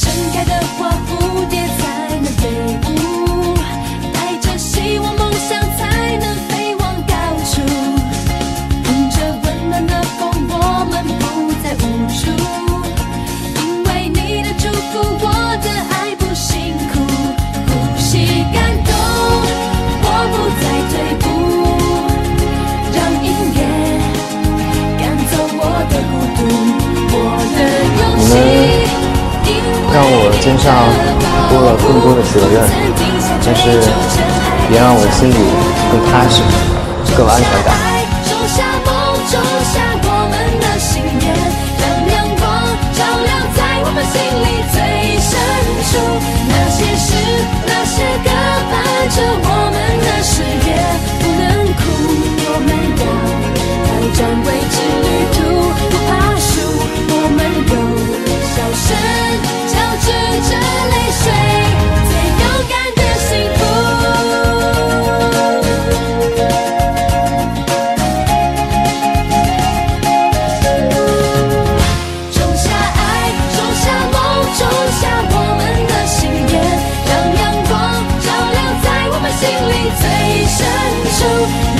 盛开的花蝴蝶身上多了更多的责任，但是也让我心里更踏实，更有安全感。心里最深处。